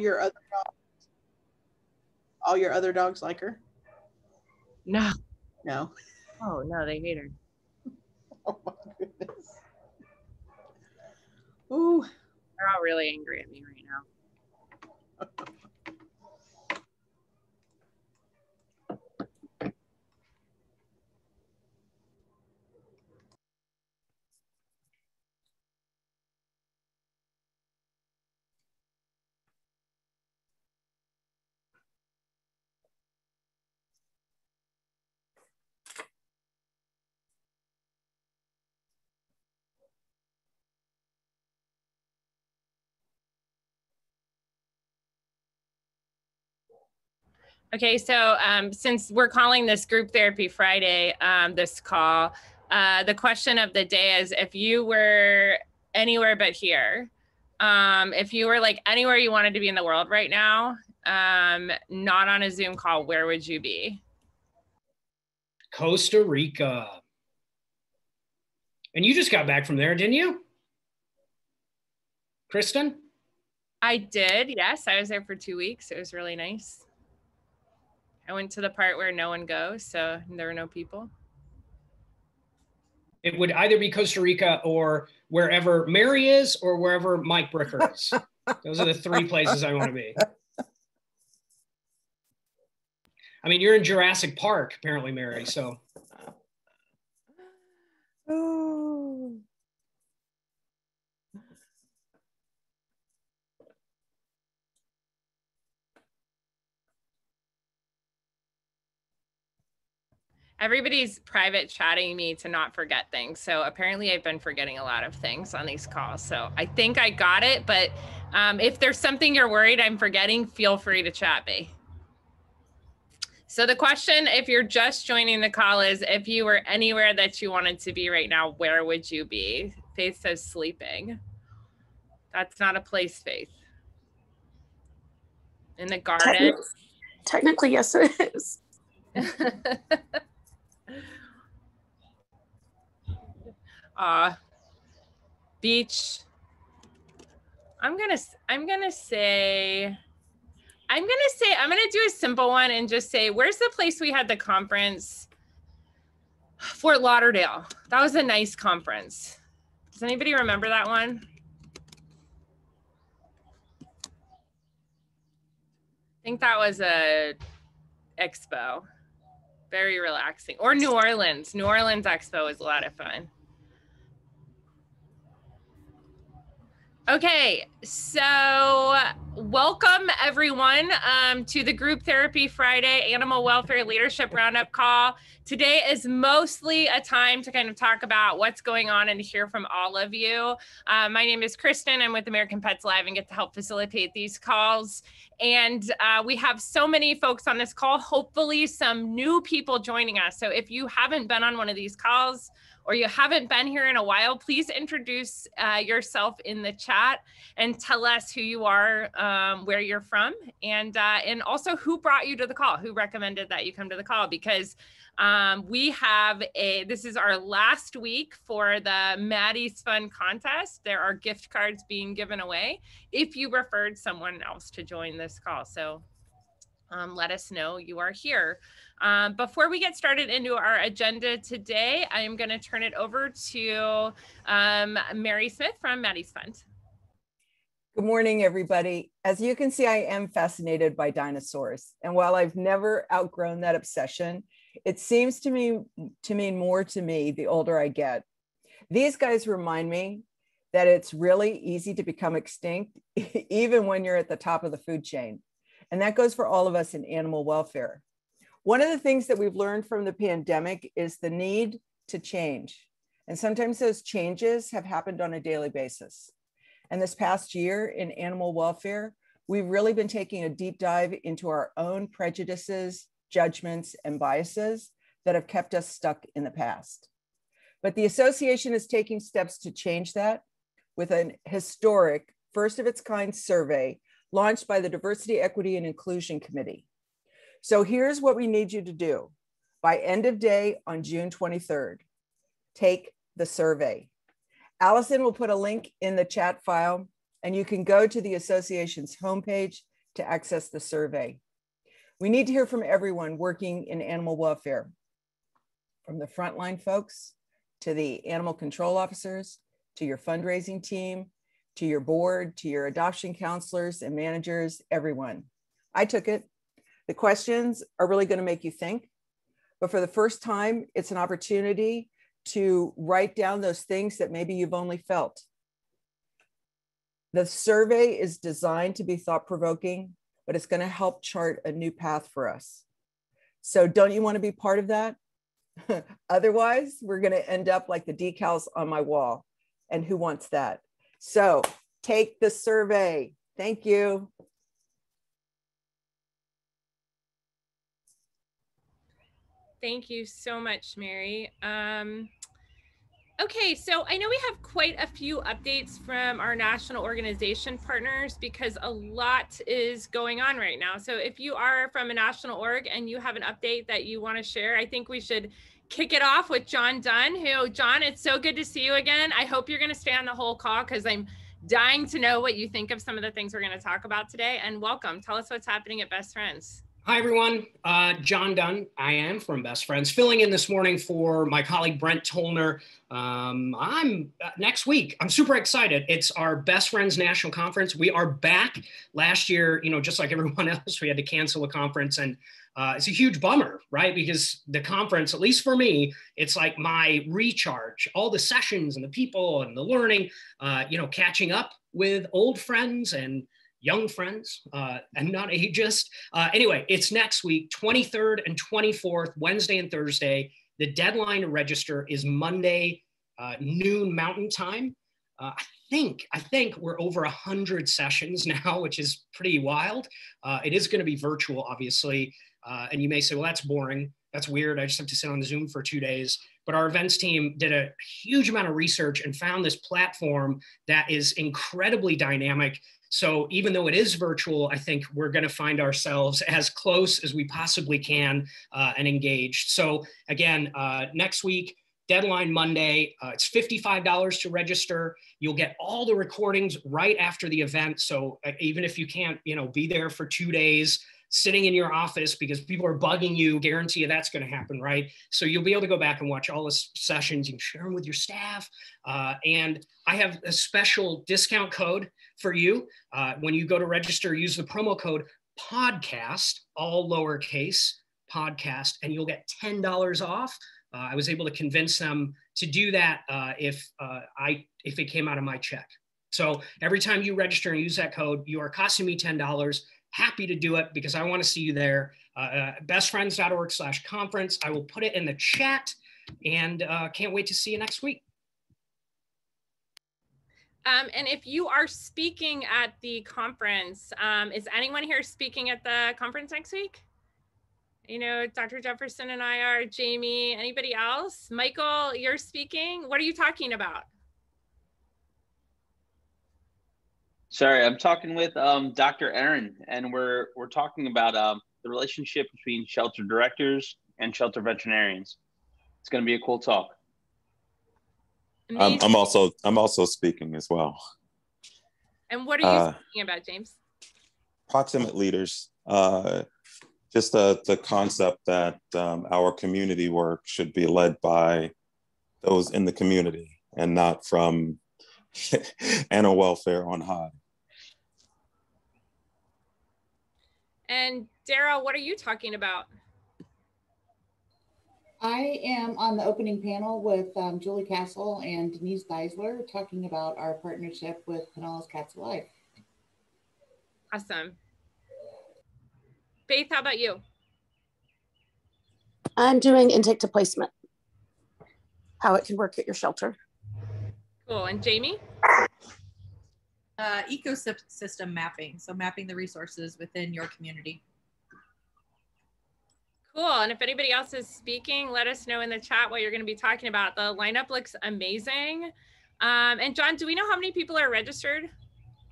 your other dogs, all your other dogs like her? No. No. Oh no, they hate her. Oh my goodness. Ooh. They're all really angry at me right now. Okay, so um, since we're calling this group therapy Friday, um, this call, uh, the question of the day is if you were anywhere but here, um, if you were like anywhere you wanted to be in the world right now, um, not on a Zoom call, where would you be? Costa Rica. And you just got back from there, didn't you? Kristen? I did, yes. I was there for two weeks. It was really nice. I went to the part where no one goes, so there were no people. It would either be Costa Rica or wherever Mary is or wherever Mike Bricker is. Those are the three places I want to be. I mean, you're in Jurassic Park, apparently, Mary. So. Oh. Everybody's private chatting me to not forget things. So apparently, I've been forgetting a lot of things on these calls. So I think I got it. But um, if there's something you're worried I'm forgetting, feel free to chat me. So the question, if you're just joining the call, is if you were anywhere that you wanted to be right now, where would you be? Faith says sleeping. That's not a place, Faith. In the garden. Technically, technically yes, it is. uh beach. I'm gonna i'm gonna say i'm gonna say i'm gonna do a simple one and just say where's the place we had the conference? Fort lauderdale. That was a nice conference. Does anybody remember that one? I think that was a expo. Very relaxing. Or new orleans. New orleans expo was a lot of fun Okay, so welcome everyone um, to the Group Therapy Friday Animal Welfare Leadership Roundup call. Today is mostly a time to kind of talk about what's going on and hear from all of you. Uh, my name is Kristen. I'm with American Pets Live and get to help facilitate these calls. And uh, we have so many folks on this call, hopefully, some new people joining us. So if you haven't been on one of these calls, or you haven't been here in a while, please introduce uh, yourself in the chat and tell us who you are, um, where you're from, and uh, and also who brought you to the call, who recommended that you come to the call, because um, we have a, this is our last week for the Maddie's Fund contest. There are gift cards being given away if you referred someone else to join this call. So um, let us know you are here. Um, before we get started into our agenda today, I am going to turn it over to um, Mary Smith from Maddie's Fund. Good morning, everybody. As you can see, I am fascinated by dinosaurs. And while I've never outgrown that obsession, it seems to me to mean more to me the older I get. These guys remind me that it's really easy to become extinct, even when you're at the top of the food chain. And that goes for all of us in animal welfare. One of the things that we've learned from the pandemic is the need to change. And sometimes those changes have happened on a daily basis. And this past year in animal welfare, we've really been taking a deep dive into our own prejudices, judgments, and biases that have kept us stuck in the past. But the association is taking steps to change that with an historic, first of its kind survey launched by the Diversity, Equity, and Inclusion Committee. So here's what we need you to do. By end of day on June 23rd, take the survey. Allison will put a link in the chat file and you can go to the association's homepage to access the survey. We need to hear from everyone working in animal welfare, from the frontline folks to the animal control officers, to your fundraising team, to your board, to your adoption counselors and managers, everyone. I took it. The questions are really going to make you think. But for the first time, it's an opportunity to write down those things that maybe you've only felt. The survey is designed to be thought provoking, but it's going to help chart a new path for us. So, don't you want to be part of that? Otherwise, we're going to end up like the decals on my wall. And who wants that? So, take the survey. Thank you. Thank you so much, Mary. Um, okay, so I know we have quite a few updates from our national organization partners because a lot is going on right now. So if you are from a national org and you have an update that you want to share, I think we should kick it off with John Dunn, who, John, it's so good to see you again. I hope you're going to stay on the whole call because I'm dying to know what you think of some of the things we're going to talk about today. And welcome. Tell us what's happening at Best Friends. Hi, everyone. Uh, John Dunn. I am from Best Friends, filling in this morning for my colleague Brent Toellner. Um, I'm uh, next week. I'm super excited. It's our Best Friends National Conference. We are back. Last year, you know, just like everyone else, we had to cancel a conference, and uh, it's a huge bummer, right? Because the conference, at least for me, it's like my recharge. All the sessions and the people and the learning, uh, you know, catching up with old friends and young friends uh, and not ageist. Uh, anyway, it's next week, 23rd and 24th, Wednesday and Thursday. The deadline to register is Monday, uh, noon Mountain Time. Uh, I think I think we're over a hundred sessions now, which is pretty wild. Uh, it is going to be virtual, obviously, uh, and you may say, "Well, that's boring. That's weird. I just have to sit on the Zoom for two days." But our events team did a huge amount of research and found this platform that is incredibly dynamic so even though it is virtual, I think we're going to find ourselves as close as we possibly can uh, and engaged. So again, uh, next week, deadline Monday. Uh, it's $55 to register. You'll get all the recordings right after the event. So uh, even if you can't, you know, be there for two days, sitting in your office because people are bugging you, guarantee you that's going to happen, right? So you'll be able to go back and watch all the sessions. Can share them with your staff. Uh, and I have a special discount code for you. Uh, when you go to register, use the promo code podcast, all lowercase podcast, and you'll get $10 off. Uh, I was able to convince them to do that uh, if uh, I if it came out of my check. So every time you register and use that code, you are costing me ten dollars happy to do it because I want to see you there. Uh, uh, bestfriends.org slash conference. I will put it in the chat and uh, can't wait to see you next week. Um, and if you are speaking at the conference, um, is anyone here speaking at the conference next week? You know, Dr. Jefferson and I are, Jamie, anybody else? Michael, you're speaking. What are you talking about? Sorry, I'm talking with um, Dr. Aaron, and we're we're talking about um, the relationship between shelter directors and shelter veterinarians. It's going to be a cool talk. I'm, I'm, also I'm also speaking as well. And what are you uh, speaking about, James? Proximate leaders. Uh, just the the concept that um, our community work should be led by those in the community and not from animal welfare on high. And Dara, what are you talking about? I am on the opening panel with um, Julie Castle and Denise Geisler talking about our partnership with Pinellas Cats Alive. Awesome. Faith, how about you? I'm doing intake to placement, how it can work at your shelter. Cool. And Jamie? Uh, ecosystem mapping. So mapping the resources within your community. Cool. And if anybody else is speaking, let us know in the chat what you're going to be talking about. The lineup looks amazing. Um, and John, do we know how many people are registered?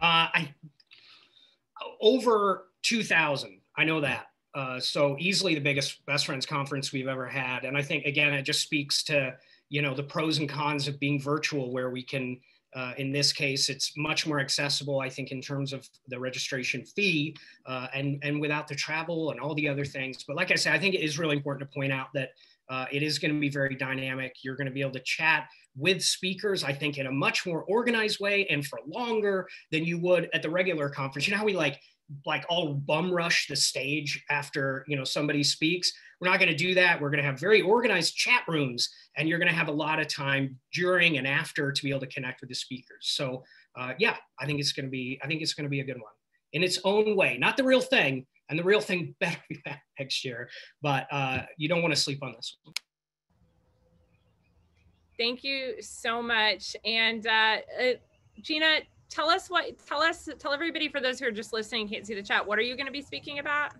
Uh, I over 2,000. I know that. Uh, so easily the biggest best friends conference we've ever had. And I think again, it just speaks to you know the pros and cons of being virtual where we can uh, in this case, it's much more accessible, I think, in terms of the registration fee uh, and, and without the travel and all the other things. But like I said, I think it is really important to point out that uh, it is going to be very dynamic. You're going to be able to chat with speakers, I think, in a much more organized way and for longer than you would at the regular conference. You know how we like like all bum rush the stage after you know somebody speaks we're not going to do that. We're going to have very organized chat rooms and you're going to have a lot of time during and after to be able to connect with the speakers. So uh, yeah i think it's going to be i think it's going to be a good one in its own way. Not the real thing and the real thing better be back next year but uh, you don't want to sleep on this one. Thank you so much. And uh, uh gina tell us what tell us tell everybody for those who are just listening can't see the chat what are you going to be speaking about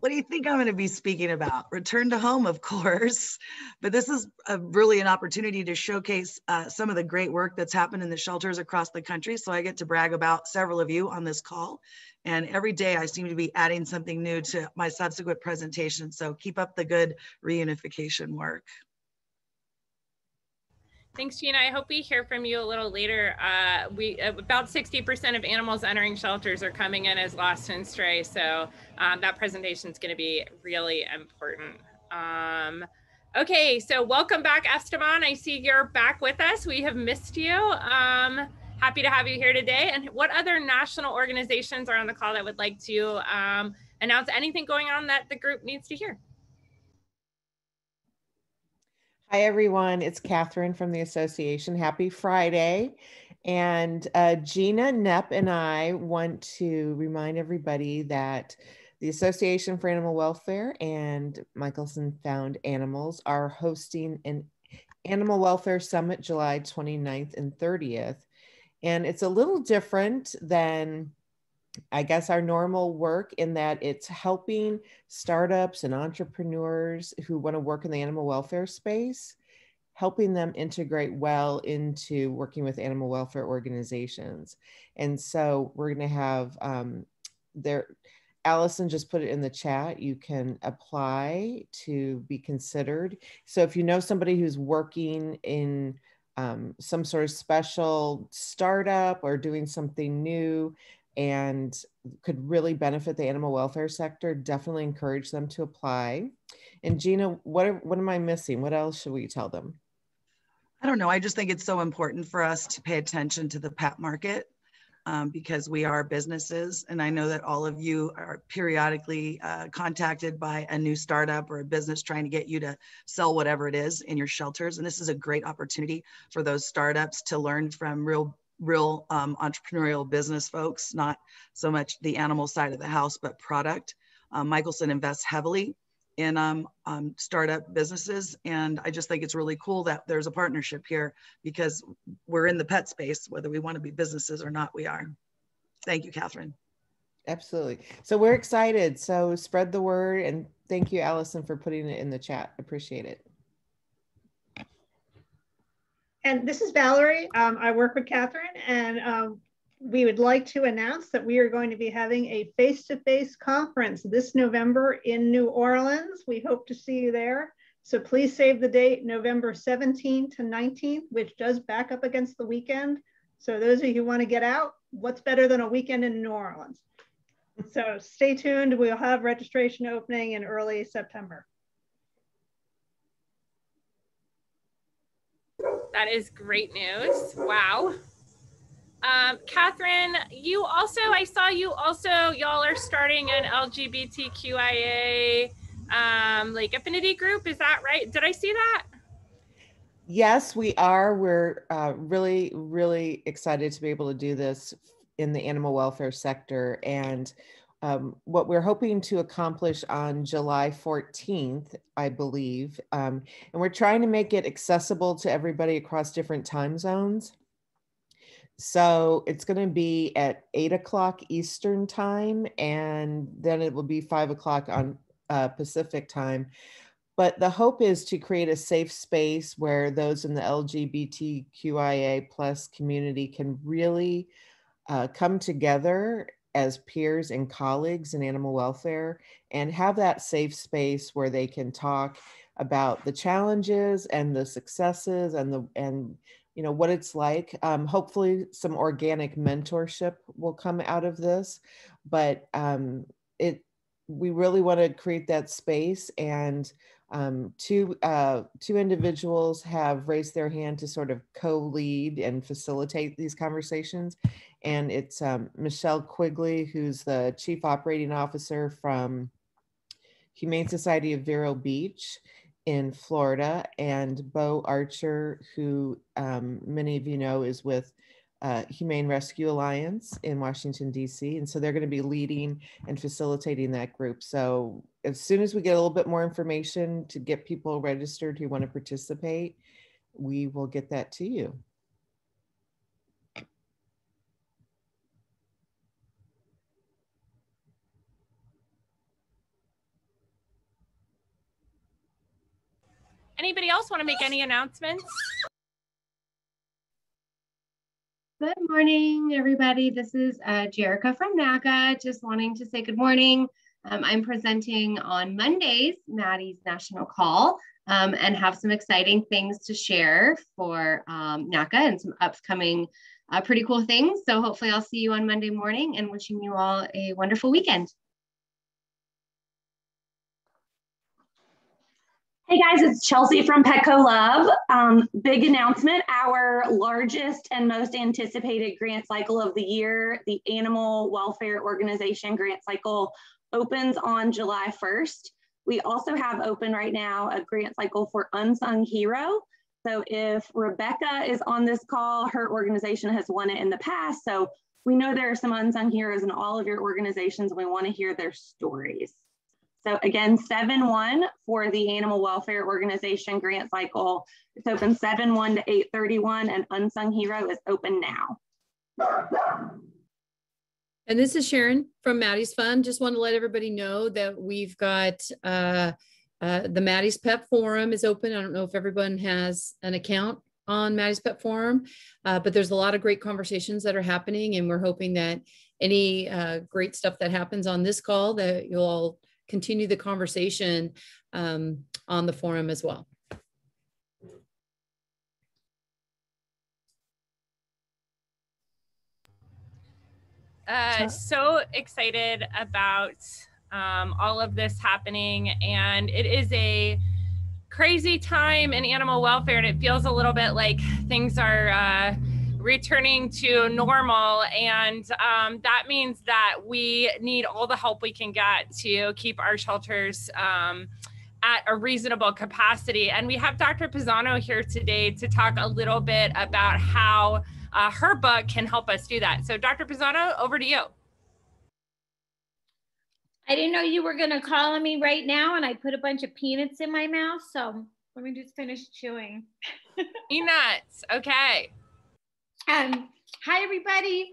what do you think i'm going to be speaking about? Return to home of course. But this is a, really an opportunity to showcase uh, some of the great work that's happened in the shelters across the country. So i get to brag about several of you on this call. And every day i seem to be adding something new to my subsequent presentation. So keep up the good reunification work Thanks, Gina. I hope we hear from you a little later. Uh, we about 60% of animals entering shelters are coming in as lost and stray, so um, that presentation is going to be really important. Um, okay, so welcome back, Esteban. I see you're back with us. We have missed you. Um, happy to have you here today. And what other national organizations are on the call that would like to um, announce anything going on that the group needs to hear? Hi, everyone. It's Catherine from the association. Happy Friday. And uh, Gina Knepp and I want to remind everybody that the Association for Animal Welfare and Michelson Found Animals are hosting an Animal Welfare Summit July 29th and 30th. And it's a little different than I guess our normal work in that it's helping startups and entrepreneurs who want to work in the animal welfare space, helping them integrate well into working with animal welfare organizations. And so we're going to have um, there. Allison just put it in the chat. You can apply to be considered. So if you know somebody who's working in um, some sort of special startup or doing something new, and could really benefit the animal welfare sector, definitely encourage them to apply. And Gina, what, what am I missing? What else should we tell them? I don't know. I just think it's so important for us to pay attention to the pet market um, because we are businesses. And I know that all of you are periodically uh, contacted by a new startup or a business trying to get you to sell whatever it is in your shelters. And this is a great opportunity for those startups to learn from real real um, entrepreneurial business folks, not so much the animal side of the house, but product. Um, Michelson invests heavily in um, um, startup businesses. And I just think it's really cool that there's a partnership here because we're in the pet space, whether we want to be businesses or not, we are. Thank you, Catherine. Absolutely. So we're excited. So spread the word and thank you, Allison, for putting it in the chat. Appreciate it. And this is Valerie. Um, I work with Catherine, and um, we would like to announce that we are going to be having a face-to-face conference this November in New Orleans. We hope to see you there. So please save the date, November 17th to 19th, which does back up against the weekend. So those of you who want to get out, what's better than a weekend in New Orleans? So stay tuned. We'll have registration opening in early September. That is great news. Wow. Um, Catherine, you also, I saw you also, y'all are starting an LGBTQIA um, like affinity group. Is that right? Did I see that? Yes, we are. We're uh, really, really excited to be able to do this in the animal welfare sector. And um, what we're hoping to accomplish on July 14th, I believe, um, and we're trying to make it accessible to everybody across different time zones. So it's going to be at eight o'clock Eastern time, and then it will be five o'clock on uh, Pacific time. But the hope is to create a safe space where those in the LGBTQIA plus community can really uh, come together as peers and colleagues in animal welfare and have that safe space where they can talk about the challenges and the successes and the and you know, what it's like. Um, hopefully some organic mentorship will come out of this, but um, it, we really want to create that space and um, two, uh, two individuals have raised their hand to sort of co-lead and facilitate these conversations. And it's um, Michelle Quigley, who's the Chief Operating Officer from Humane Society of Vero Beach in Florida, and Bo Archer, who um, many of you know is with uh, Humane Rescue Alliance in Washington, D.C. And so they're going to be leading and facilitating that group. So as soon as we get a little bit more information to get people registered who want to participate, we will get that to you. Anybody else want to make any announcements? Good morning, everybody. This is uh, Jerica from NACA. Just wanting to say good morning. Um, I'm presenting on Mondays, Maddie's National Call, um, and have some exciting things to share for um, NACA and some upcoming uh, pretty cool things. So hopefully I'll see you on Monday morning and wishing you all a wonderful weekend. Hey guys, it's Chelsea from Petco Love. Um, big announcement, our largest and most anticipated grant cycle of the year, the Animal Welfare Organization grant cycle opens on July 1st. We also have open right now a grant cycle for Unsung Hero. So if Rebecca is on this call, her organization has won it in the past. So we know there are some unsung heroes in all of your organizations and we wanna hear their stories. So again, 7-1 for the Animal Welfare Organization grant cycle. It's open 7-1 to 831 and Unsung Hero is open now. And this is Sharon from Maddie's Fund. Just want to let everybody know that we've got uh, uh, the Maddie's Pet Forum is open. I don't know if everyone has an account on Maddie's Pet Forum, uh, but there's a lot of great conversations that are happening, and we're hoping that any uh, great stuff that happens on this call that you'll all continue the conversation um, on the forum as well. Uh, so excited about um, all of this happening, and it is a crazy time in animal welfare, and it feels a little bit like things are. Uh, returning to normal. And um, that means that we need all the help we can get to keep our shelters um, at a reasonable capacity. And we have Dr. Pizano here today to talk a little bit about how uh, her book can help us do that. So, Dr. Pizano, over to you. I didn't know you were going to call on me right now, and I put a bunch of peanuts in my mouth. So, let me just finish chewing. peanuts. Okay. Um, hi, everybody.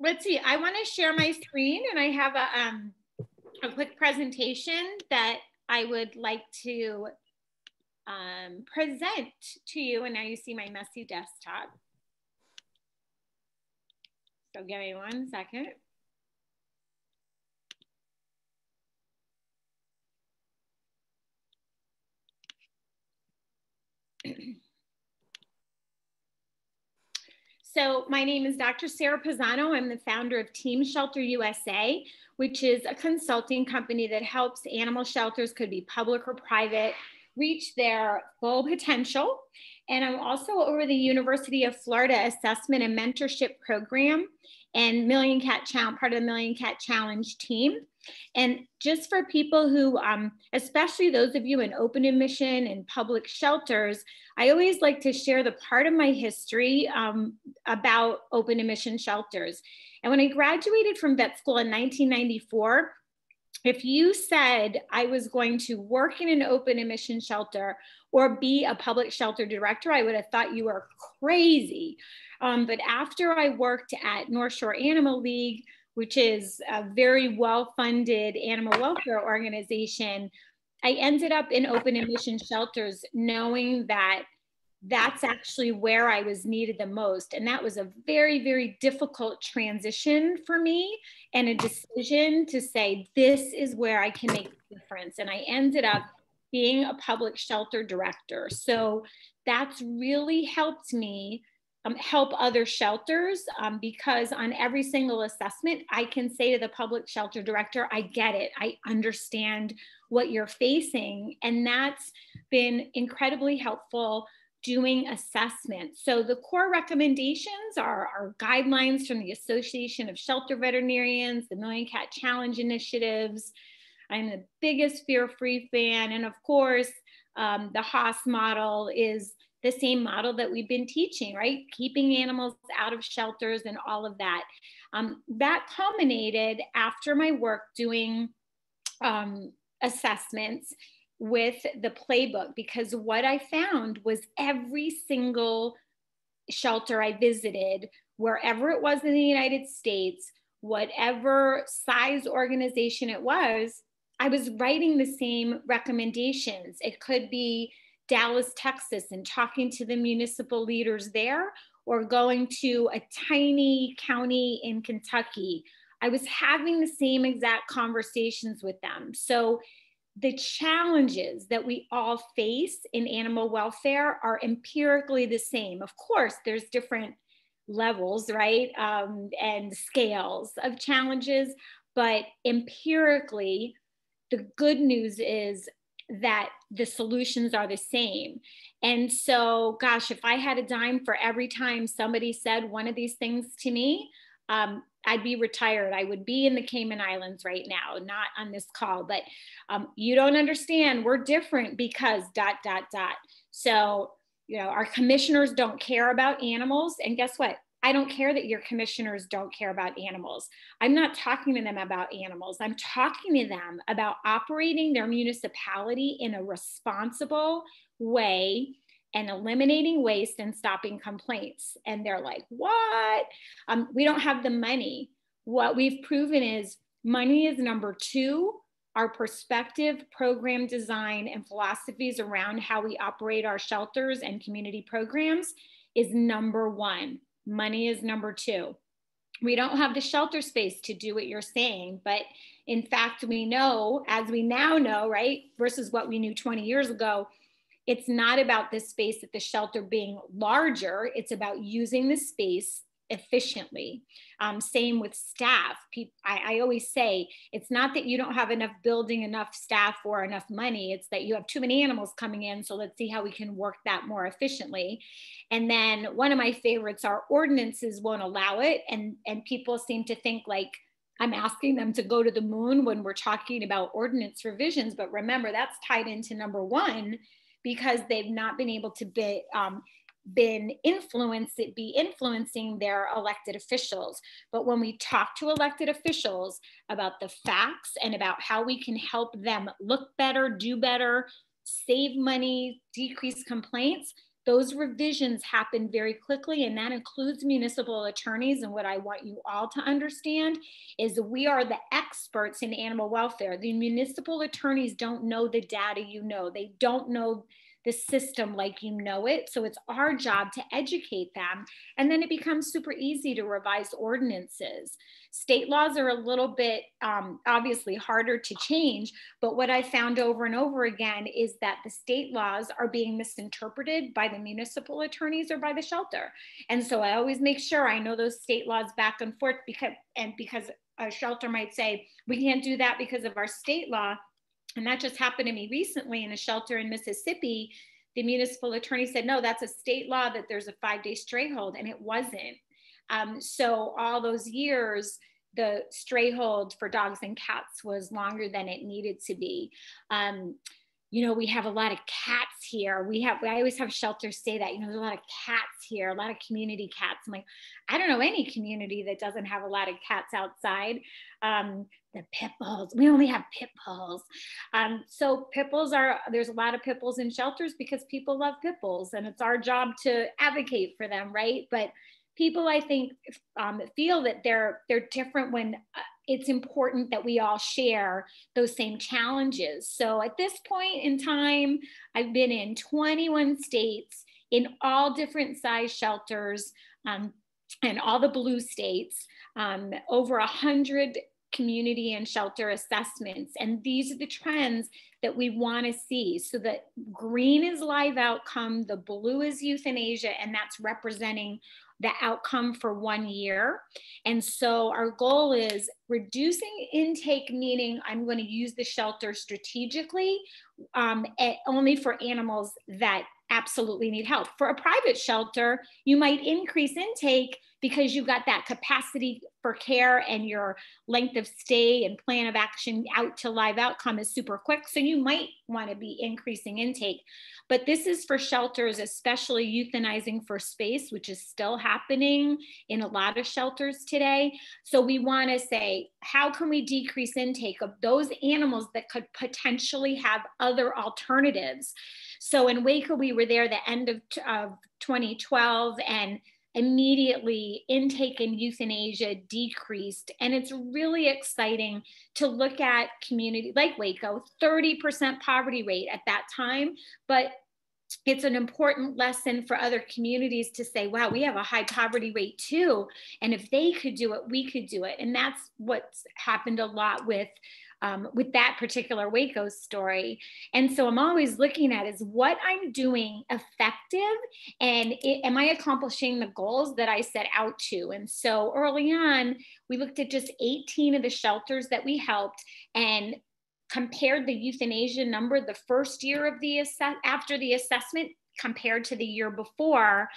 Let's see. I want to share my screen, and I have a, um, a quick presentation that I would like to um, present to you. And now you see my messy desktop. So give me one second. So my name is Dr. Sara Pizano. I'm the founder of Team Shelter USA, which is a consulting company that helps animal shelters, could be public or private, reach their full potential. And I'm also over the University of Florida Assessment and Mentorship Program and Million Cat Challenge, part of the Million Cat Challenge team. And just for people who, um, especially those of you in open admission and public shelters, I always like to share the part of my history um, about open admission shelters. And when I graduated from vet school in 1994, if you said I was going to work in an open admission shelter or be a public shelter director, I would have thought you were crazy. Um, but after I worked at North Shore Animal League, which is a very well funded animal welfare organization, I ended up in open admission shelters knowing that that's actually where I was needed the most. And that was a very, very difficult transition for me and a decision to say, this is where I can make a difference. And I ended up being a public shelter director. So that's really helped me um, help other shelters um, because on every single assessment, I can say to the public shelter director, I get it. I understand what you're facing. And that's been incredibly helpful doing assessments. So the core recommendations are, are guidelines from the Association of Shelter Veterinarians, the Million Cat Challenge initiatives. I'm the biggest fear-free fan. And of course, um, the HASS model is the same model that we've been teaching, right? Keeping animals out of shelters and all of that. Um, that culminated after my work doing um, assessments with the playbook because what I found was every single shelter I visited, wherever it was in the United States, whatever size organization it was, I was writing the same recommendations. It could be Dallas, Texas, and talking to the municipal leaders there, or going to a tiny county in Kentucky. I was having the same exact conversations with them. So the challenges that we all face in animal welfare are empirically the same. Of course, there's different levels, right? Um, and scales of challenges, but empirically, the good news is that the solutions are the same. And so, gosh, if I had a dime for every time somebody said one of these things to me, um, I'd be retired. I would be in the Cayman Islands right now, not on this call. But um, you don't understand. We're different because dot, dot, dot. So, you know, our commissioners don't care about animals. And guess what? I don't care that your commissioners don't care about animals. I'm not talking to them about animals. I'm talking to them about operating their municipality in a responsible way and eliminating waste and stopping complaints. And they're like, what? Um, we don't have the money. What we've proven is money is number two. Our perspective, program design, and philosophies around how we operate our shelters and community programs is number one. Money is number two. We don't have the shelter space to do what you're saying, but in fact, we know, as we now know, right, versus what we knew 20 years ago, it's not about the space at the shelter being larger, it's about using the space efficiently. Um, same with staff. People, I, I, always say it's not that you don't have enough building, enough staff, or enough money. It's that you have too many animals coming in. So let's see how we can work that more efficiently. And then one of my favorites are ordinances won't allow it, and and people seem to think like. I'm asking them to go to the moon when we're talking about ordinance revisions, but remember that's tied into number one because they've not been able to be um, been influenced it be influencing their elected officials. But when we talk to elected officials about the facts and about how we can help them look better do better save money decrease complaints those revisions happen very quickly and that includes municipal attorneys and what i want you all to understand is we are the experts in animal welfare the municipal attorneys don't know the data you know they don't know the system like you know it. So it's our job to educate them. And then it becomes super easy to revise ordinances. State laws are a little bit um, obviously harder to change, but what I found over and over again is that the state laws are being misinterpreted by the municipal attorneys or by the shelter. And so I always make sure I know those state laws back and forth because and because a shelter might say, we can't do that because of our state law and that just happened to me recently in a shelter in Mississippi. The municipal attorney said, no, that's a state law that there's a five day stray hold, and it wasn't. Um, so all those years, the stray hold for dogs and cats was longer than it needed to be. Um, you know, we have a lot of cats here. We have, I always have shelters say that, you know, there's a lot of cats here, a lot of community cats. I'm like, I don't know any community that doesn't have a lot of cats outside. Um, the pit bulls, we only have pit bulls. Um, so pit bulls are, there's a lot of pit bulls in shelters because people love pit bulls and it's our job to advocate for them, right? But people I think um, feel that they're they're different when uh, it's important that we all share those same challenges. So at this point in time, I've been in 21 states in all different size shelters um, and all the blue states, um, over a hundred community and shelter assessments. And these are the trends that we want to see. So that green is live outcome, the blue is euthanasia, and that's representing the outcome for one year. And so our goal is reducing intake, meaning I'm going to use the shelter strategically um, only for animals that absolutely need help. For a private shelter, you might increase intake because you've got that capacity for care and your length of stay and plan of action out to live outcome is super quick. So you might want to be increasing intake. But this is for shelters, especially euthanizing for space, which is still happening in a lot of shelters today. So we want to say, how can we decrease intake of those animals that could potentially have other alternatives? So in Waco, we were there the end of, of 2012 and immediately intake and euthanasia decreased. And it's really exciting to look at community like Waco, 30% poverty rate at that time, but it's an important lesson for other communities to say, wow, we have a high poverty rate too. And if they could do it, we could do it. And that's what's happened a lot with um, with that particular Waco story. And so I'm always looking at is what I'm doing effective and it, am I accomplishing the goals that I set out to? And so early on, we looked at just 18 of the shelters that we helped and compared the euthanasia number the first year of the after the assessment compared to the year before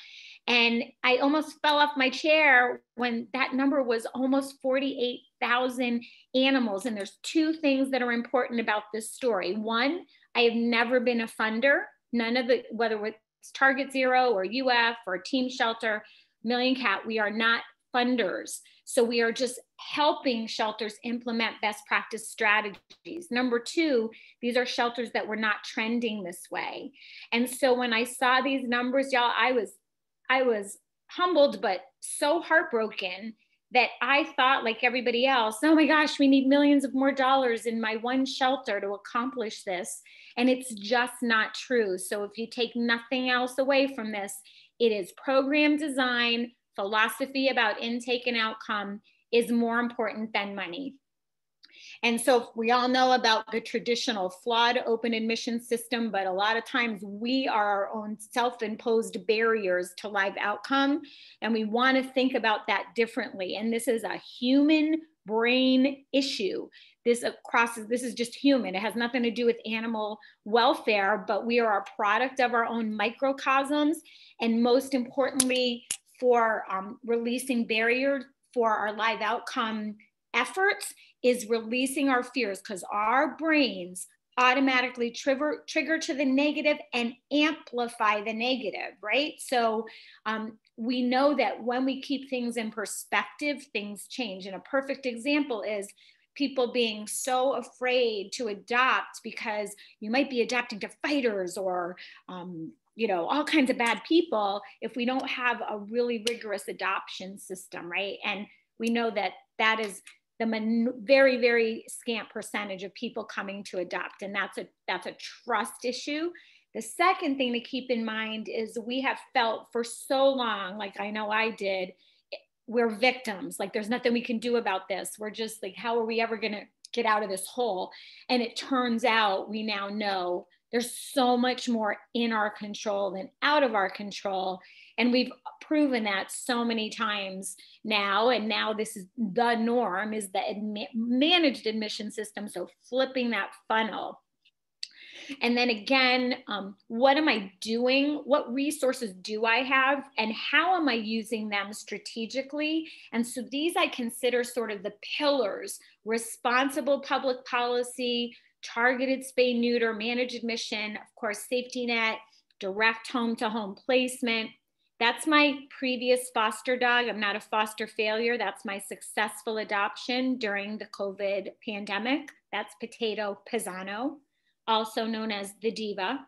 and I almost fell off my chair when that number was almost 48,000 animals. And there's two things that are important about this story. One, I have never been a funder, none of the, whether it's Target Zero or UF or Team Shelter, Million Cat, we are not funders. So we are just helping shelters implement best practice strategies. Number two, these are shelters that were not trending this way. And so when I saw these numbers, y'all, I was I was humbled, but so heartbroken that I thought, like everybody else, oh my gosh, we need millions of more dollars in my one shelter to accomplish this. And it's just not true. So if you take nothing else away from this, it is program design, philosophy about intake and outcome is more important than money. And so we all know about the traditional flawed open admission system, but a lot of times we are our own self-imposed barriers to live outcome. And we wanna think about that differently. And this is a human brain issue. This crosses, this is just human. It has nothing to do with animal welfare, but we are a product of our own microcosms. And most importantly, for um, releasing barriers for our live outcome efforts is releasing our fears because our brains automatically trigger trigger to the negative and amplify the negative right? So um, we know that when we keep things in perspective things change. And a perfect example is people being so afraid to adopt because you might be adapting to fighters or um, you know all kinds of bad people if we don't have a really rigorous adoption system right? And we know that that is the man- very very scant percentage of people coming to adopt and that's a that's a trust issue. The second thing to keep in mind is we have felt for so long like i know i did we're victims. Like there's nothing we can do about this. We're just like how are we ever going to get out of this hole? And it turns out we now know there's so much more in our control than out of our control and we've proven that so many times now. And now this is the norm is the admi- managed admission system. So flipping that funnel. And then again, um, what am I doing? What resources do I have? And how am I using them strategically? And so these I consider sort of the pillars responsible public policy, targeted spay neuter, managed admission, of course, safety net, direct home to home placement, that's my previous foster dog. I'm not a foster failure. That's my successful adoption during the COVID pandemic. That's Potato Pizano, also known as the Diva.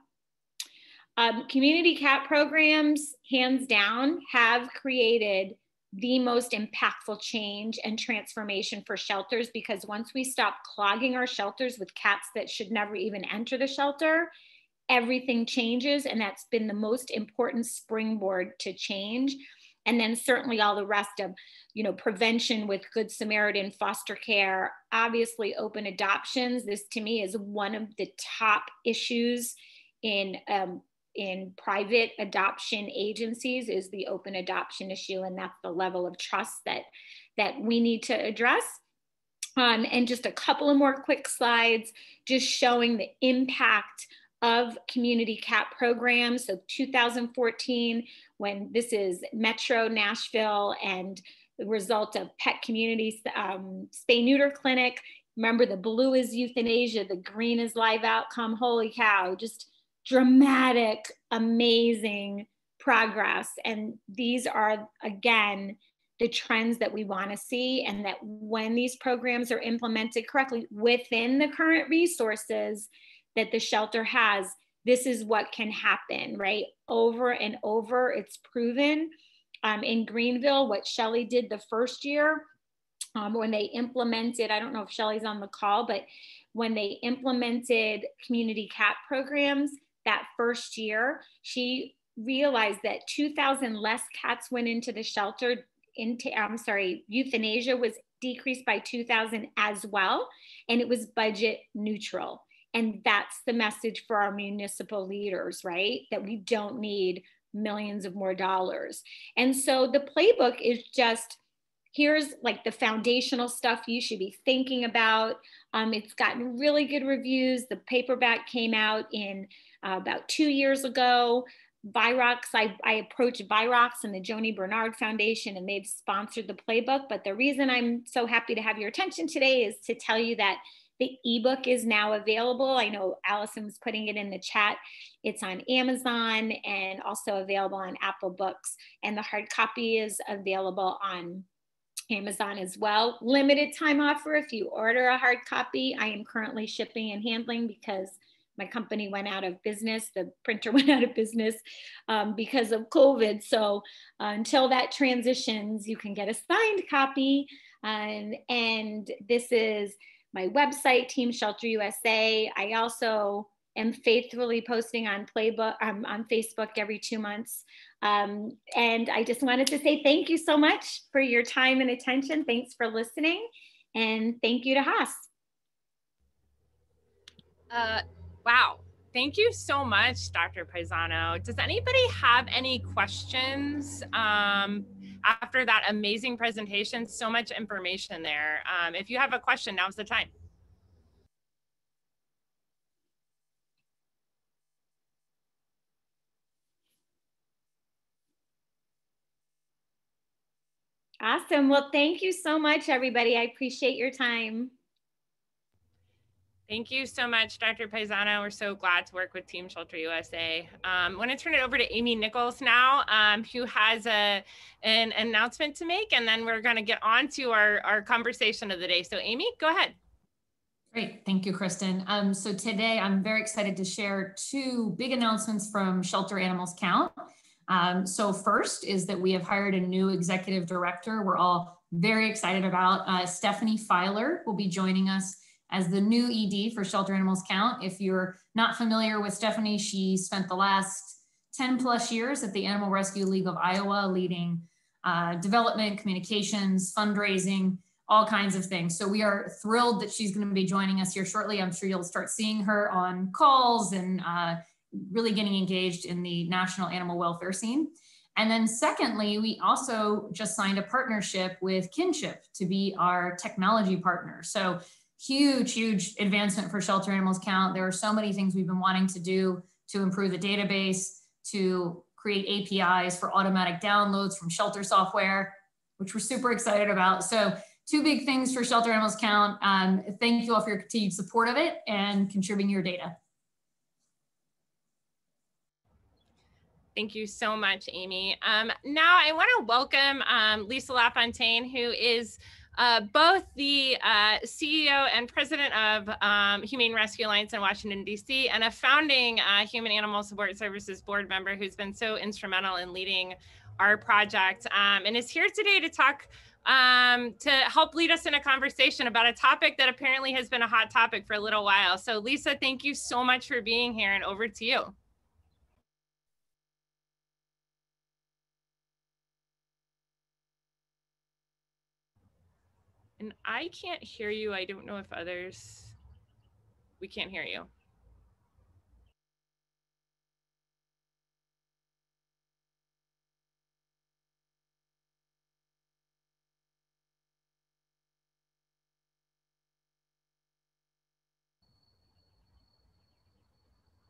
Um, community cat programs, hands down, have created the most impactful change and transformation for shelters because once we stop clogging our shelters with cats that should never even enter the shelter everything changes and that's been the most important springboard to change. And then certainly all the rest of you know prevention with good samaritan foster care obviously open adoptions. This to me is one of the top issues in um, in private adoption agencies is the open adoption issue and that's the level of trust that that we need to address um, and just a couple of more quick slides just showing the impact of community cat programs. So 2014, when this is Metro Nashville and the result of Pet Communities um, Spay Neuter Clinic. Remember, the blue is euthanasia, the green is live outcome. Holy cow, just dramatic, amazing progress. And these are, again, the trends that we want to see, and that when these programs are implemented correctly within the current resources, that the shelter has, this is what can happen, right? Over and over, it's proven. Um, in Greenville, what Shelly did the first year um, when they implemented, I don't know if Shelly's on the call, but when they implemented community cat programs that first year, she realized that 2,000 less cats went into the shelter. Into, I'm sorry, euthanasia was decreased by 2,000 as well, and it was budget neutral. And that's the message for our municipal leaders, right? That we don't need millions of more dollars. And so the playbook is just here's like the foundational stuff you should be thinking about. Um, it's gotten really good reviews. The paperback came out in uh, about two years ago. Virox, I, I approached Virox and the Joanie Bernard Foundation, and they've sponsored the playbook. But the reason I'm so happy to have your attention today is to tell you that the ebook is now available. I know Allison was putting it in the chat. It's on Amazon and also available on Apple Books. And the hard copy is available on Amazon as well. Limited time offer if you order a hard copy. I am currently shipping and handling because my company went out of business. The printer went out of business um, because of COVID. So uh, until that transitions, you can get a signed copy. Um, and this is my website, Team Shelter USA. I also am faithfully posting on Playbook um, on Facebook every two months. Um, and I just wanted to say thank you so much for your time and attention. Thanks for listening, and thank you to HASS. Uh, wow. Thank you so much, Dr. Pizano. Does anybody have any questions? Um, after that amazing presentation. So much information there. Um, if you have a question, now's the time. Awesome. Well, thank you so much, everybody. I appreciate your time. Thank you so much, Dr. Pizano. We're so glad to work with Team Shelter USA. Um, I want to turn it over to Amy Nichols now, um, who has a, an announcement to make, and then we're going to get on to our, our conversation of the day. So Amy, go ahead. Great, thank you, Kristen. Um, so today I'm very excited to share two big announcements from Shelter Animals Count. Um, so first is that we have hired a new executive director. We're all very excited about. Uh, Stephanie Filer will be joining us as the new ED for Shelter Animals Count. If you're not familiar with Stephanie, she spent the last 10 plus years at the Animal Rescue League of Iowa, leading uh, development, communications, fundraising, all kinds of things. So we are thrilled that she's going to be joining us here shortly. I'm sure you'll start seeing her on calls and uh, really getting engaged in the national animal welfare scene. And then secondly, we also just signed a partnership with Kinship to be our technology partner. So huge, huge advancement for shelter animals count. There are so many things we've been wanting to do to improve the database, to create APIs for automatic downloads from shelter software, which we're super excited about. So two big things for shelter animals count. Um, thank you all for your continued support of it and contributing your data. Thank you so much, Amy. Um, now I want to welcome um, Lisa LaFontaine, who is uh, both the uh, CEO and president of um, Humane Rescue Alliance in Washington, D.C., and a founding uh, Human Animal Support Services board member who's been so instrumental in leading our project um, and is here today to talk um, to help lead us in a conversation about a topic that apparently has been a hot topic for a little while. So, Lisa, thank you so much for being here, and over to you. And I can't hear you. I don't know if others, we can't hear you.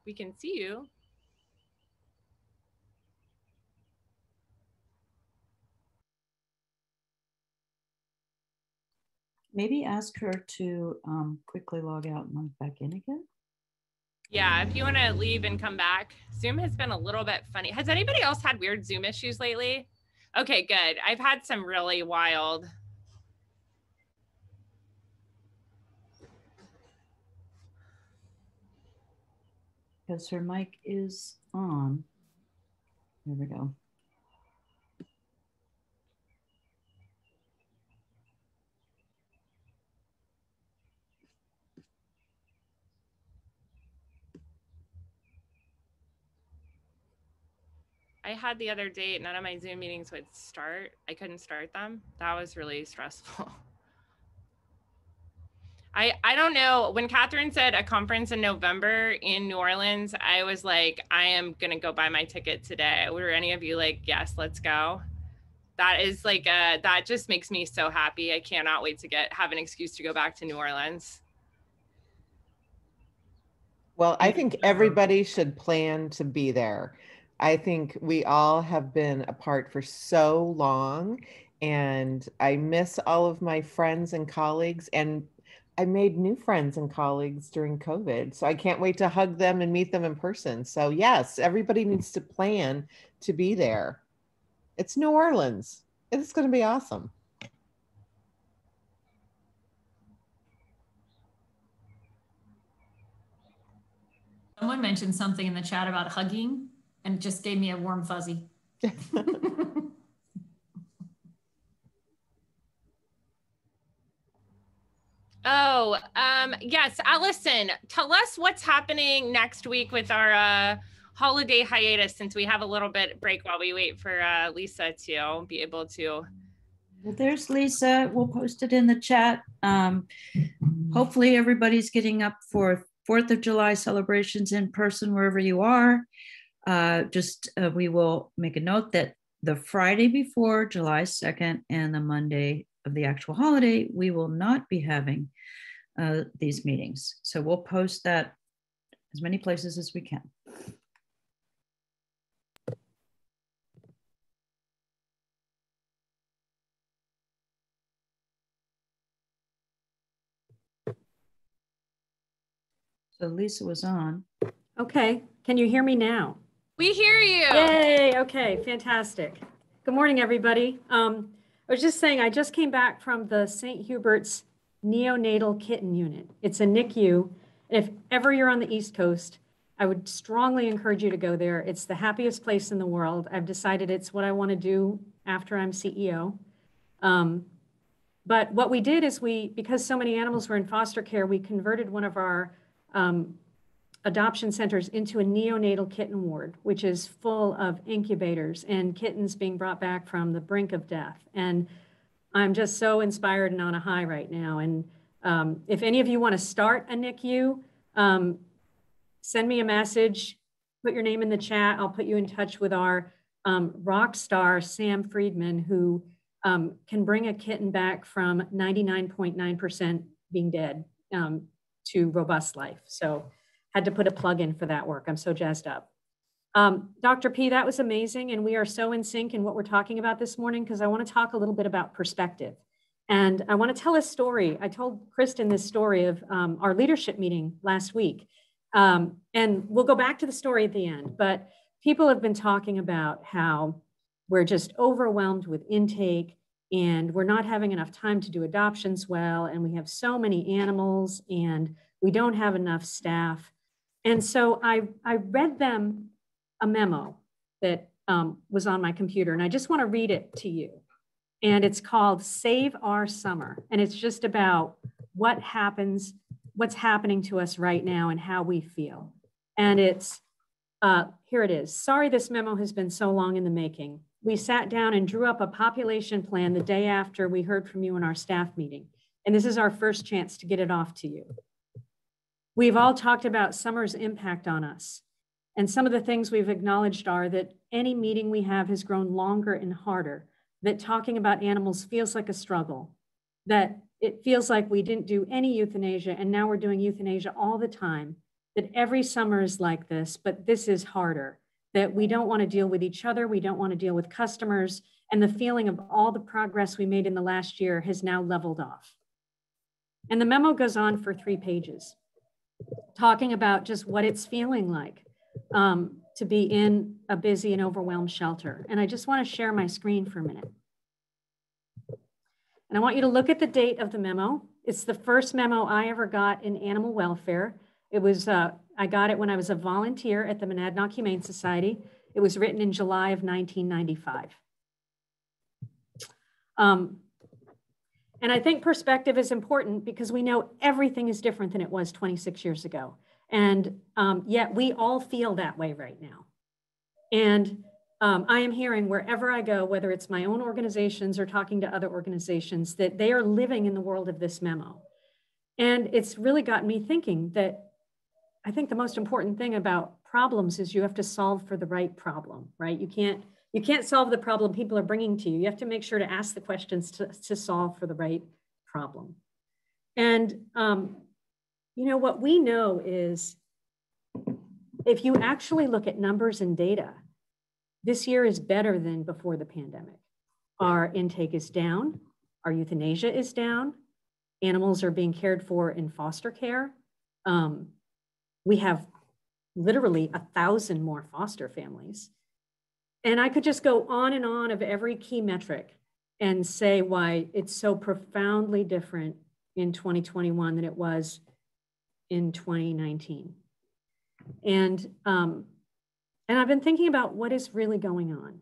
We can see you. Maybe ask her to um, quickly log out and log back in again. Yeah, if you want to leave and come back. Zoom has been a little bit funny. Has anybody else had weird Zoom issues lately? Okay, good. I've had some really wild. Because her mic is on. There we go. I had the other day, none of my Zoom meetings would start. I couldn't start them. That was really stressful. I, I don't know. When Catherine said a conference in November in New Orleans, I was like, I am going to go buy my ticket today. Were any of you like, yes, let's go? That is like, a, that just makes me so happy. I cannot wait to get, have an excuse to go back to New Orleans. Well, I think everybody should plan to be there. I think we all have been apart for so long, and I miss all of my friends and colleagues. And I made new friends and colleagues during COVID. So I can't wait to hug them and meet them in person. So, yes, everybody mm. needs to plan to be there. It's New Orleans, it's going to be awesome. Someone mentioned something in the chat about hugging and it just gave me a warm fuzzy. oh, um, yes, Allison, tell us what's happening next week with our uh, holiday hiatus since we have a little bit break while we wait for uh, Lisa to be able to. Well, there's Lisa. We'll post it in the chat. Um, hopefully, everybody's getting up for Fourth of July celebrations in person wherever you are. Uh, just uh, we will make a note that the Friday before July 2nd and the Monday of the actual holiday, we will not be having uh, these meetings. So we'll post that as many places as we can. So Lisa was on. Okay, can you hear me now? We hear you. Yay. Okay. Fantastic. Good morning, everybody. Um, I was just saying, I just came back from the St. Hubert's neonatal kitten unit. It's a NICU. If ever you're on the East Coast, I would strongly encourage you to go there. It's the happiest place in the world. I've decided it's what I want to do after I'm CEO. Um, but what we did is we, because so many animals were in foster care, we converted one of our um, adoption centers into a neonatal kitten ward, which is full of incubators and kittens being brought back from the brink of death. And I'm just so inspired and on a high right now. And um, if any of you want to start a NICU, um, send me a message, put your name in the chat. I'll put you in touch with our um, rock star, Sam Friedman, who um, can bring a kitten back from 99.9% being dead um, to robust life. So had to put a plug in for that work. I'm so jazzed up. Um, Dr. P, that was amazing. And we are so in sync in what we're talking about this morning because I want to talk a little bit about perspective. And I want to tell a story. I told Kristen this story of um, our leadership meeting last week. Um, and we'll go back to the story at the end. But people have been talking about how we're just overwhelmed with intake and we're not having enough time to do adoptions well. And we have so many animals and we don't have enough staff. And so I, I read them a memo that um, was on my computer, and I just want to read it to you. And it's called Save Our Summer. And it's just about what happens, what's happening to us right now, and how we feel. And it's uh, here it is. Sorry, this memo has been so long in the making. We sat down and drew up a population plan the day after we heard from you in our staff meeting. And this is our first chance to get it off to you. We've all talked about summer's impact on us. And some of the things we've acknowledged are that any meeting we have has grown longer and harder, that talking about animals feels like a struggle, that it feels like we didn't do any euthanasia and now we're doing euthanasia all the time, that every summer is like this, but this is harder, that we don't want to deal with each other, we don't want to deal with customers, and the feeling of all the progress we made in the last year has now leveled off. And the memo goes on for three pages, talking about just what it's feeling like um, to be in a busy and overwhelmed shelter. And I just want to share my screen for a minute. And I want you to look at the date of the memo. It's the first memo I ever got in animal welfare. It was, uh, I got it when I was a volunteer at the Monadnock Humane Society. It was written in July of 1995. Um, and I think perspective is important because we know everything is different than it was 26 years ago. And um, yet we all feel that way right now. And um, I am hearing wherever I go, whether it's my own organizations or talking to other organizations, that they are living in the world of this memo. And it's really gotten me thinking that I think the most important thing about problems is you have to solve for the right problem, right? You can't you can't solve the problem people are bringing to you. You have to make sure to ask the questions to, to solve for the right problem. And um, you know what we know is if you actually look at numbers and data, this year is better than before the pandemic. Our intake is down, our euthanasia is down, animals are being cared for in foster care. Um, we have literally a thousand more foster families. And I could just go on and on of every key metric and say why it's so profoundly different in 2021 than it was in 2019. And um, and I've been thinking about what is really going on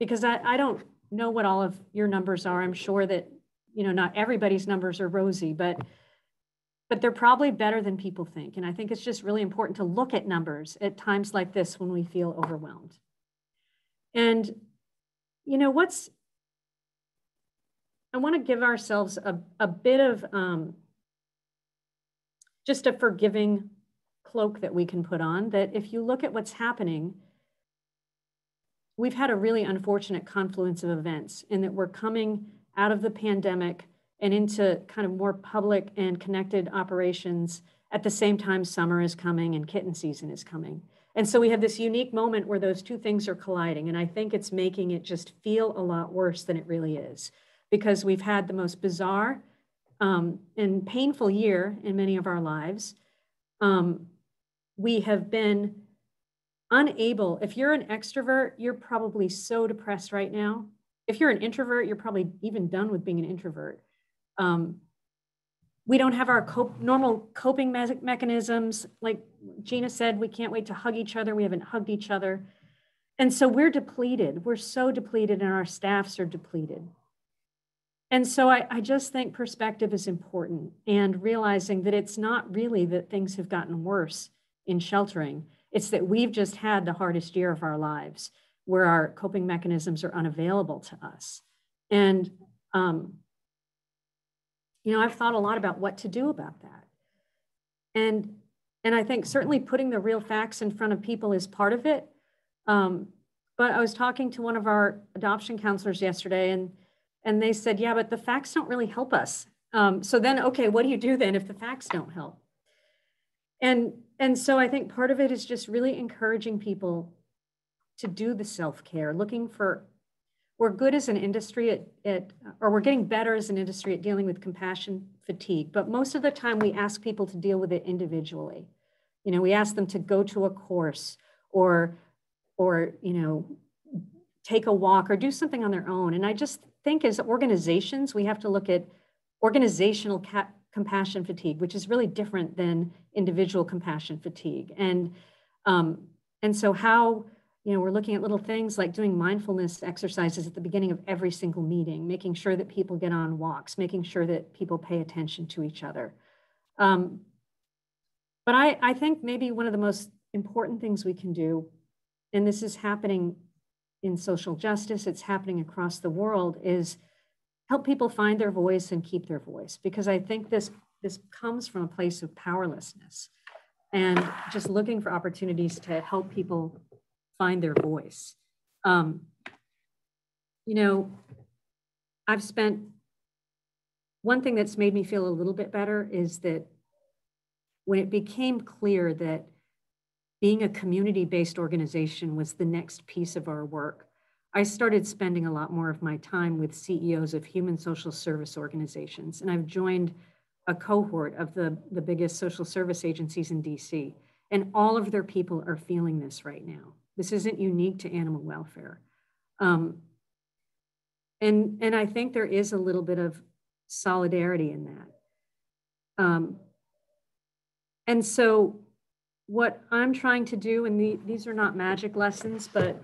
because I, I don't know what all of your numbers are. I'm sure that, you know, not everybody's numbers are rosy, but but they're probably better than people think. And I think it's just really important to look at numbers at times like this when we feel overwhelmed. And, you know, what's, I want to give ourselves a, a bit of um, just a forgiving cloak that we can put on that if you look at what's happening, we've had a really unfortunate confluence of events in that we're coming out of the pandemic and into kind of more public and connected operations at the same time summer is coming and kitten season is coming. And so we have this unique moment where those two things are colliding. And I think it's making it just feel a lot worse than it really is because we've had the most bizarre um, and painful year in many of our lives. Um, we have been unable, if you're an extrovert, you're probably so depressed right now. If you're an introvert, you're probably even done with being an introvert. Um, we don't have our cope, normal coping me mechanisms. Like Gina said, we can't wait to hug each other. We haven't hugged each other. And so we're depleted. We're so depleted, and our staffs are depleted. And so I, I, just think perspective is important and realizing that it's not really that things have gotten worse in sheltering. It's that we've just had the hardest year of our lives where our coping mechanisms are unavailable to us. And, um, you know, I've thought a lot about what to do about that. And, and I think certainly putting the real facts in front of people is part of it. Um, but I was talking to one of our adoption counselors yesterday and, and they said, yeah, but the facts don't really help us. Um, so then, okay, what do you do then if the facts don't help? And and so I think part of it is just really encouraging people to do the self-care, looking for, we're good as an industry at, at, or we're getting better as an industry at dealing with compassion fatigue, but most of the time we ask people to deal with it individually. You know, we ask them to go to a course or, or, you know, take a walk or do something on their own. And I just think as organizations, we have to look at organizational compassion fatigue, which is really different than individual compassion fatigue. And, um, and so how, you know, we're looking at little things like doing mindfulness exercises at the beginning of every single meeting, making sure that people get on walks, making sure that people pay attention to each other. Um, but I, I think maybe one of the most important things we can do, and this is happening in social justice, it's happening across the world, is help people find their voice and keep their voice because I think this this comes from a place of powerlessness and just looking for opportunities to help people find their voice. Um, you know, I've spent one thing that's made me feel a little bit better is that when it became clear that being a community based organization was the next piece of our work, I started spending a lot more of my time with CEOs of human social service organizations. And I've joined a cohort of the, the biggest social service agencies in DC. And all of their people are feeling this right now. This isn't unique to animal welfare. Um, and, and I think there is a little bit of solidarity in that. Um, and so what I'm trying to do, and the, these are not magic lessons, but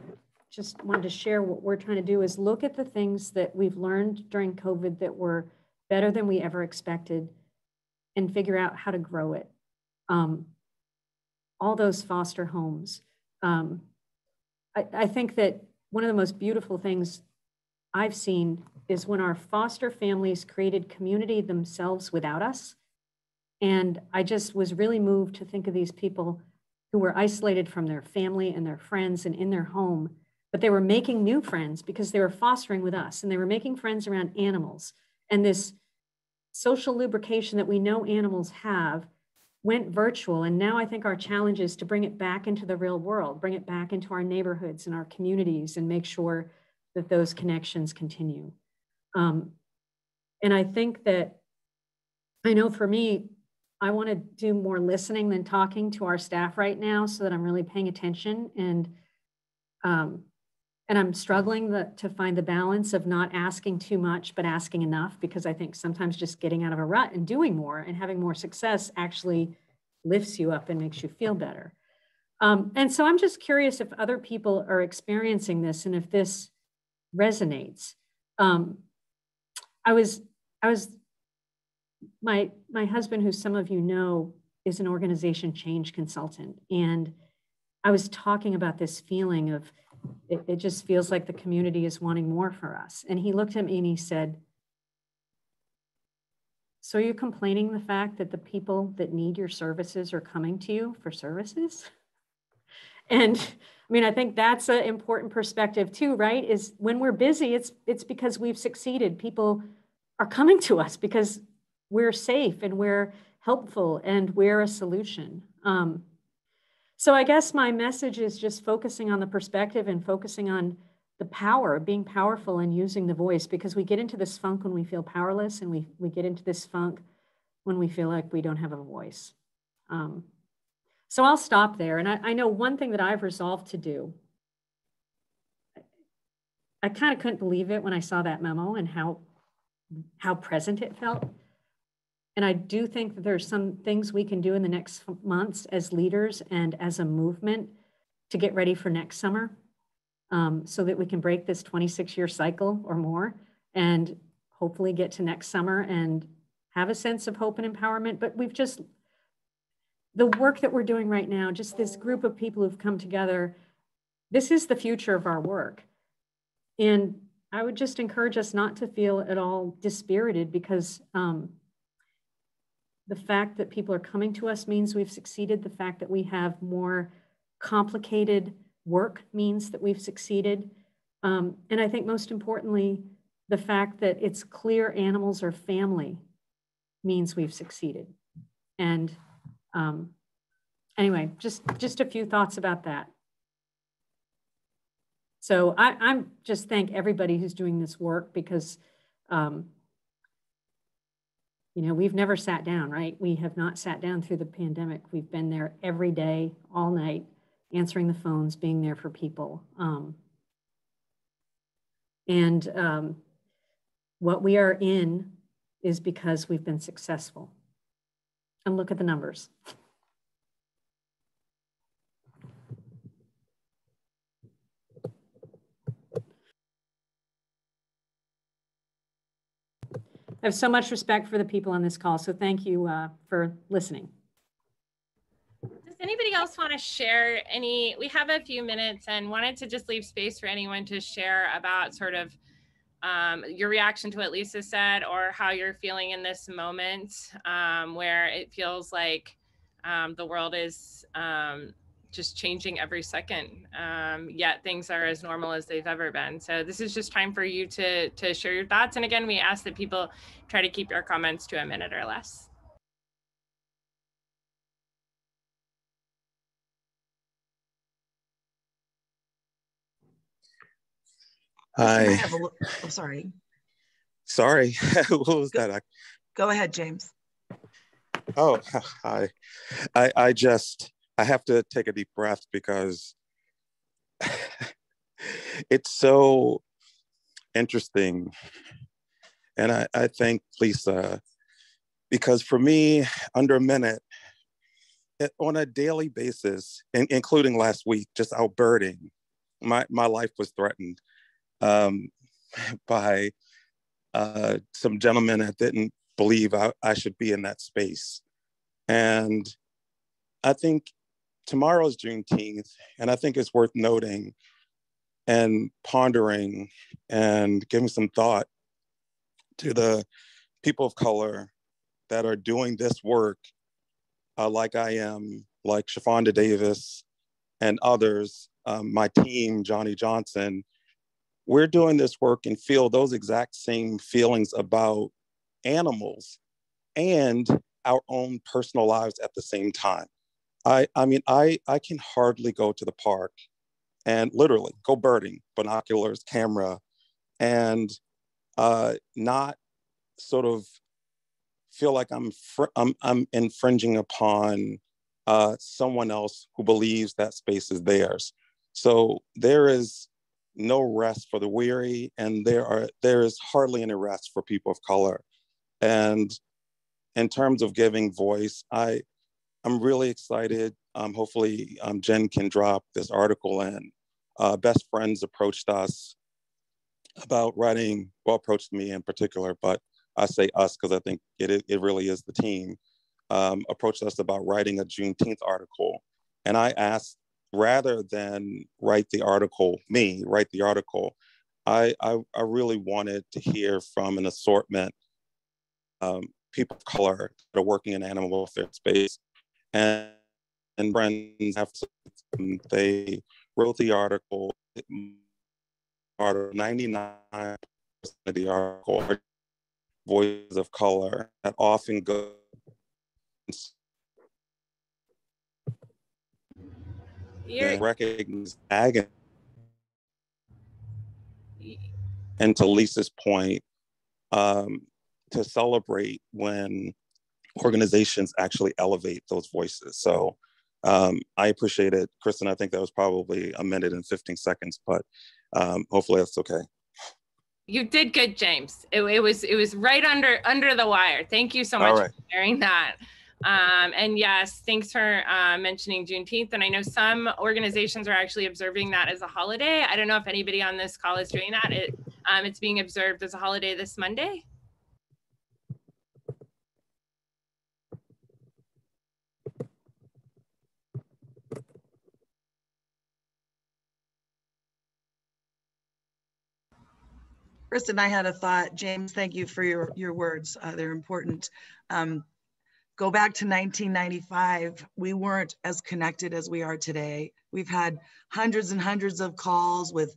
just wanted to share what we're trying to do is look at the things that we've learned during COVID that were better than we ever expected and figure out how to grow it. Um, all those foster homes. Um, I, I think that one of the most beautiful things I've seen is when our foster families created community themselves without us. And I just was really moved to think of these people who were isolated from their family and their friends and in their home, but they were making new friends because they were fostering with us and they were making friends around animals. And this social lubrication that we know animals have went virtual. And now I think our challenge is to bring it back into the real world, bring it back into our neighborhoods and our communities and make sure that those connections continue. Um, and I think that I know for me, I want to do more listening than talking to our staff right now so that I'm really paying attention and um, and I'm struggling the, to find the balance of not asking too much but asking enough because I think sometimes just getting out of a rut and doing more and having more success actually lifts you up and makes you feel better. Um, and so I'm just curious if other people are experiencing this and if this resonates. Um, I was, I was, my, my husband, who some of you know, is an organization change consultant. And I was talking about this feeling of, it, it just feels like the community is wanting more for us. And he looked at me and he said, so you're complaining the fact that the people that need your services are coming to you for services? And I mean, I think that's an important perspective too, right? Is when we're busy, it's it's because we've succeeded. People are coming to us because we're safe and we're helpful and we're a solution. Um, so I guess my message is just focusing on the perspective and focusing on the power, being powerful and using the voice because we get into this funk when we feel powerless and we, we get into this funk when we feel like we don't have a voice. Um, so I'll stop there. And I, I know one thing that I've resolved to do. I kind of couldn't believe it when I saw that memo and how how present it felt. And I do think that there's some things we can do in the next months as leaders and as a movement to get ready for next summer um, so that we can break this 26 year cycle or more and hopefully get to next summer and have a sense of hope and empowerment. But we've just the work that we're doing right now, just this group of people who've come together, this is the future of our work. And I would just encourage us not to feel at all dispirited because um, the fact that people are coming to us means we've succeeded. The fact that we have more complicated work means that we've succeeded. Um, and I think most importantly, the fact that it's clear animals are family means we've succeeded. And um, anyway, just, just a few thoughts about that. So I, I'm just thank everybody who's doing this work because, um, you know, we've never sat down, right? We have not sat down through the pandemic. We've been there every day, all night, answering the phones, being there for people. Um, and um, what we are in is because we've been successful and look at the numbers. I have so much respect for the people on this call, so thank you uh, for listening. Does anybody else want to share any? We have a few minutes and wanted to just leave space for anyone to share about sort of um, your reaction to what Lisa said or how you're feeling in this moment um, where it feels like um, the world is um, just changing every second, um, yet things are as normal as they've ever been. So this is just time for you to, to share your thoughts. And again, we ask that people try to keep your comments to a minute or less. I Hi. have a, li- I'm sorry. Sorry. what was that? I, Go ahead, James. oh, hi. I, I just, I have to take a deep breath because it's so interesting. And I, I thank Lisa because for me, under a minute, it- on a daily basis, in, including last week, just out birding, my, my life was threatened um, by uh, some gentlemen that didn't believe I, I should be in that space. And I think tomorrow's Juneteenth, and I think it's worth noting and pondering and giving some thought to the people of color that are doing this work, uh, like I am, like Shafonda Davis and others, um, my team, Johnny Johnson, we're doing this work and feel those exact same feelings about animals and our own personal lives at the same time. I, I mean, I, I can hardly go to the park and literally go birding, binoculars, camera, and uh, not sort of feel like I'm, fr- I'm, I'm infringing upon uh, someone else who believes that space is theirs. So there is no rest for the weary, and there are there is hardly any rest for people of color. And in terms of giving voice, I I'm really excited. Um, hopefully, um, Jen can drop this article in. Uh, Best Friends approached us about writing, well, approached me in particular, but I say us because I think it, it really is the team, um, approached us about writing a Juneteenth article. And I asked, rather than write the article, me, write the article, I, I, I really wanted to hear from an assortment um, people of color that are working in animal welfare space. And, and friends have they wrote the article, article 99% of the article are voices of color that often go You're, recognize agony. And to Lisa's point, um, to celebrate when organizations actually elevate those voices. So um, I appreciate it. Kristen, I think that was probably a minute and 15 seconds, but um, hopefully that's okay. You did good, James. It, it was it was right under under the wire. Thank you so much right. for sharing that. Um, and yes, thanks for uh, mentioning Juneteenth. And I know some organizations are actually observing that as a holiday. I don't know if anybody on this call is doing that. It, um, it's being observed as a holiday this Monday. Kristen, I had a thought. James, thank you for your, your words. Uh, they're important. Um, go back to 1995, we weren't as connected as we are today. We've had hundreds and hundreds of calls with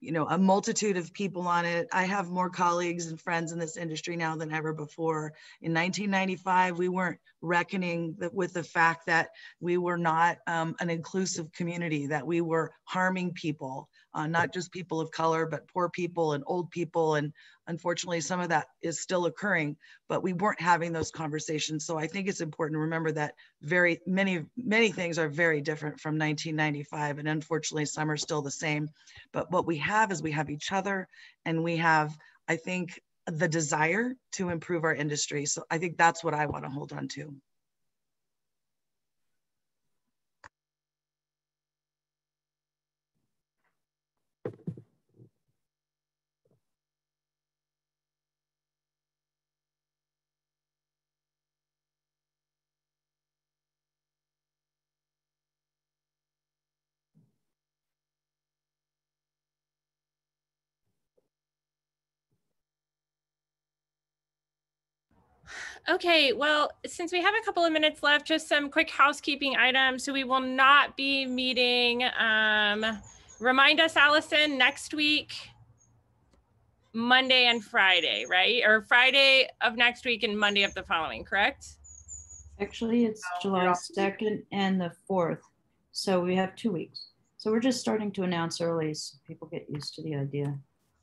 you know, a multitude of people on it. I have more colleagues and friends in this industry now than ever before. In 1995, we weren't reckoning with the fact that we were not um, an inclusive community, that we were harming people, uh, not just people of color, but poor people and old people. And unfortunately, some of that is still occurring, but we weren't having those conversations. So I think it's important to remember that very many, many things are very different from 1995. And unfortunately, some are still the same. But what we have is we have each other and we have, I think, the desire to improve our industry. So I think that's what I want to hold on to. Okay, well, since we have a couple of minutes left, just some quick housekeeping items. So we will not be meeting. Um, remind us, Allison, next week, Monday and Friday, right? Or Friday of next week and Monday of the following, correct? Actually, it's July 2nd and the 4th. So we have two weeks. So we're just starting to announce early so people get used to the idea.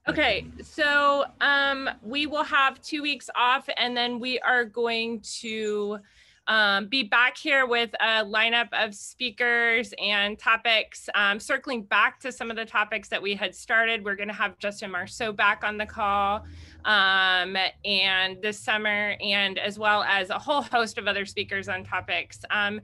Okay, so um, we will have two weeks off and then we are going to um, be back here with a lineup of speakers and topics. Um, circling back to some of the topics that we had started, we're going to have Justin Marceau back on the call um, and this summer, and as well as a whole host of other speakers on topics. Um,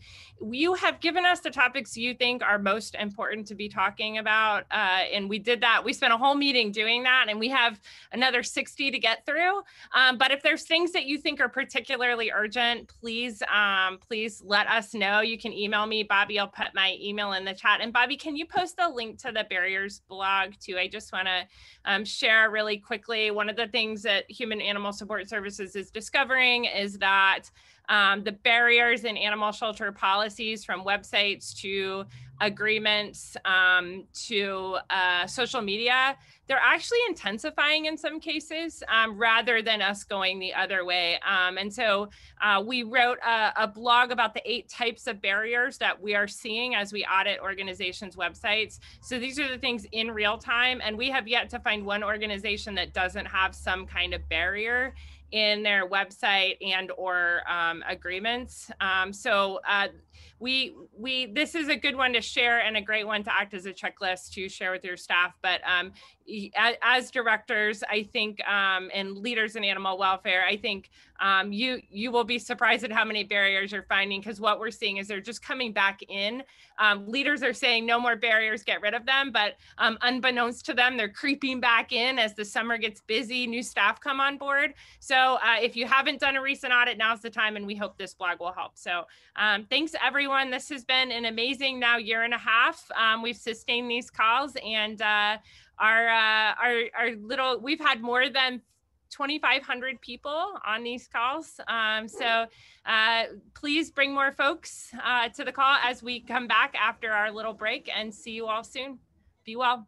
you have given us the topics you think are most important to be talking about, uh, and we did that. We spent a whole meeting doing that, and we have another 60 to get through. Um, but if there's things that you think are particularly urgent, please, um, please let us know. You can email me, Bobby. I'll put my email in the chat. And Bobby, can you post the link to the barriers blog too? I just want to um, share really quickly. One of the things things that Human Animal Support Services is discovering is that um, the barriers in animal shelter policies from websites to agreements um, to uh, social media, they're actually intensifying in some cases um, rather than us going the other way. Um, and so uh, we wrote a, a, blog about the eight types of barriers that we are seeing as we audit organizations' websites. So these are the things in real time, and we have yet to find one organization that doesn't have some kind of barrier in their website and or um, agreements. Um, so uh, we we this is a good one to share and a great one to act as a checklist to share with your staff. But um, as directors, I think, um, and leaders in animal welfare, I think um, you you will be surprised at how many barriers you're finding because what we're seeing is they're just coming back in. Um, leaders are saying no more barriers, get rid of them, but um, unbeknownst to them, they're creeping back in as the summer gets busy, new staff come on board. So uh, if you haven't done a recent audit, now's the time, and we hope this blog will help. So um, thanks everyone. This has been an amazing now year and a half. Um, we've sustained these calls and uh, our, uh, our, our little, we've had more than 2,500 people on these calls. Um, so uh, please bring more folks uh, to the call as we come back after our little break and see you all soon. Be well.